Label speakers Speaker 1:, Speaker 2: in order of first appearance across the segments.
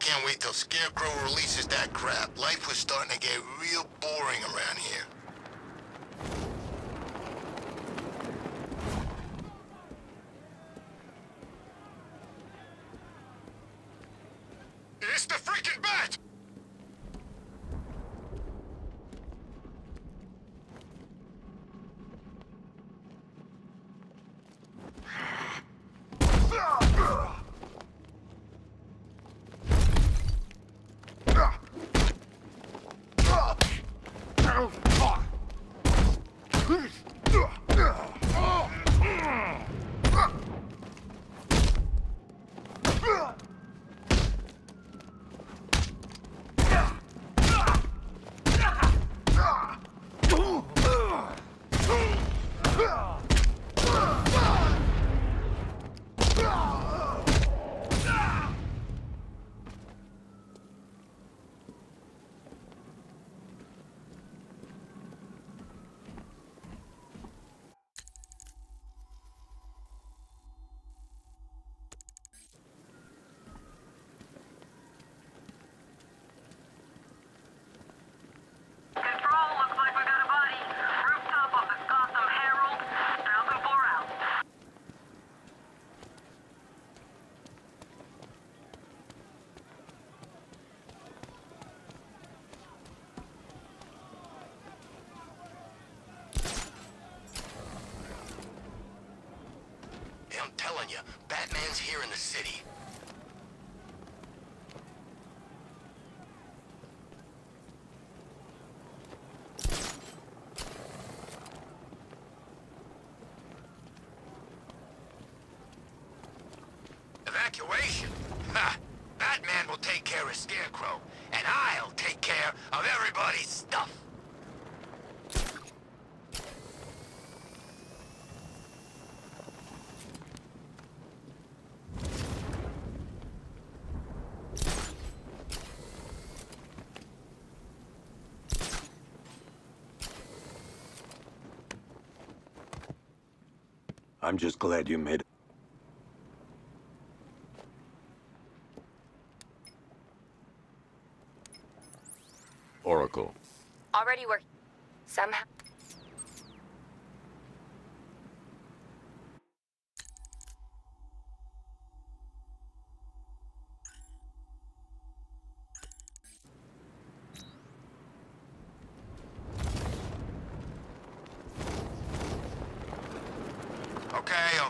Speaker 1: can't wait till Scarecrow releases that crap. Life was starting to get real boring around here. It's the freaking bat!
Speaker 2: Control, looks like we got a body. Rooftop of the Gotham Herald. Falcon 4 out.
Speaker 1: Hey, I'm telling you, Batman's here in the city. Evacuation? Ha! Batman will take care of Scarecrow, and I'll take care of everybody's stuff.
Speaker 3: I'm just glad you made it.
Speaker 4: Oracle.
Speaker 5: Already working. Somehow.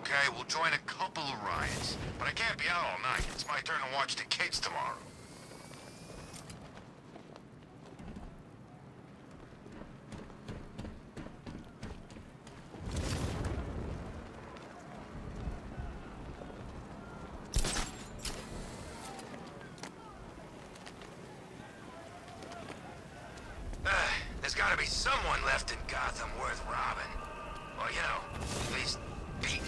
Speaker 1: Okay, we'll join a couple of riots. But I can't be out all night. It's my turn to watch the kids tomorrow. Uh, there's gotta be someone left in Gotham worth robbing. Or, you know, at least beat.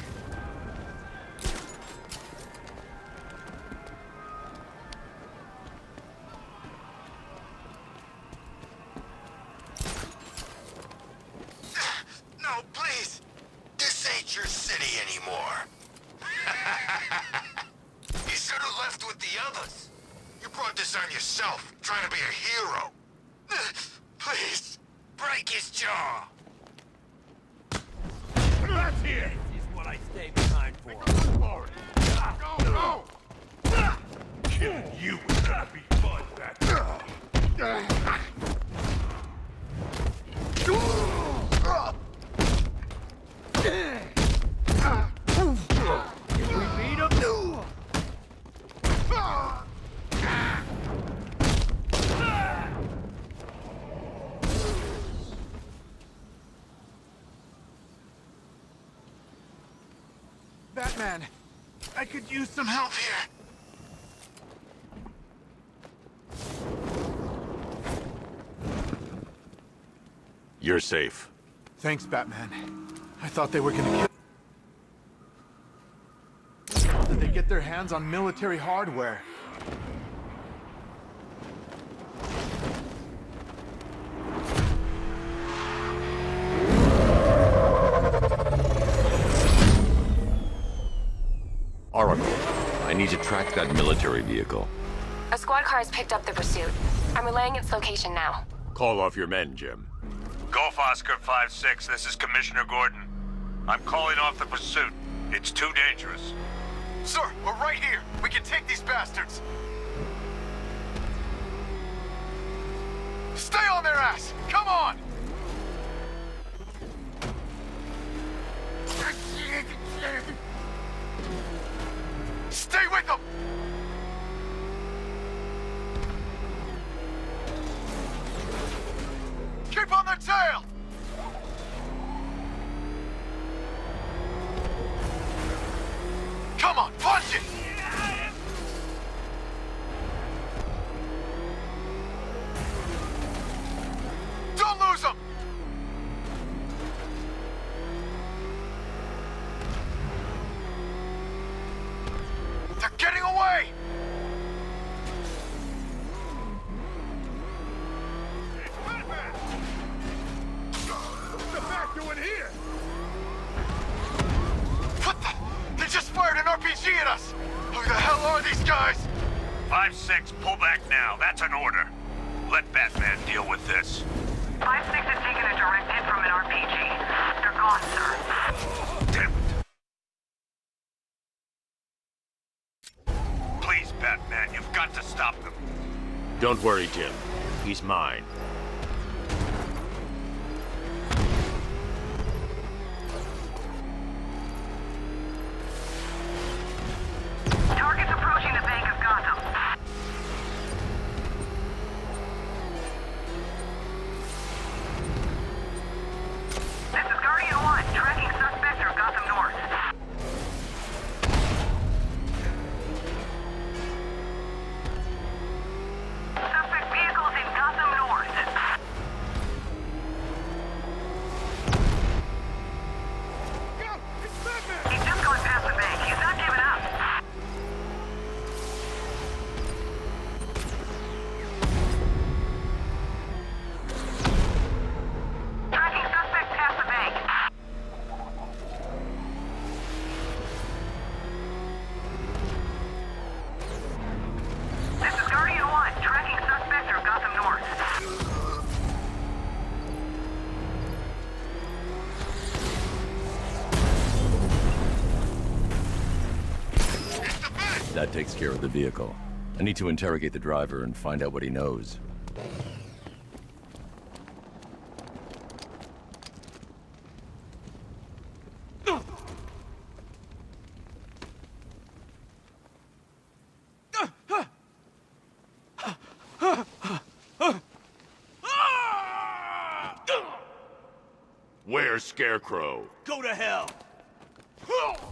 Speaker 1: Anymore. you should have left with the others. You brought this on yourself, trying to be a hero. Please, break his jaw.
Speaker 6: That's here!
Speaker 7: This is what I stay behind for.
Speaker 6: Go, go! Killing you is gonna be fun, Batman. Batman, I could use some help here.
Speaker 4: You're safe.
Speaker 6: Thanks, Batman. I thought they were gonna kill... How did they get their hands on military hardware?
Speaker 4: Oracle, I need to track that military vehicle.
Speaker 5: A squad car has picked up the pursuit. I'm relaying its location now.
Speaker 4: Call off your men, Jim.
Speaker 3: Golf Oscar 5-6, this is Commissioner Gordon. I'm calling off the pursuit. It's too dangerous.
Speaker 6: Sir, we're right here. We can take these bastards. Stay on their ass! Come on! Stay with them! Keep on their tail! Come on, getting away! What's the back doing here? What the? They just fired an RPG at us! Who the hell are these guys?
Speaker 3: 5-6, pull back now. That's an order. Let Batman deal with this.
Speaker 2: 5-6 has taken a direct hit from an RPG. They're gone, sir.
Speaker 3: Damn You've got to stop them.
Speaker 4: Don't worry, Jim. He's mine.
Speaker 8: That takes care of the vehicle. I need to interrogate the driver and find out what he knows.
Speaker 4: Where's Scarecrow?
Speaker 7: Go to hell!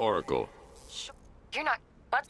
Speaker 4: Oracle.
Speaker 5: You're not. What?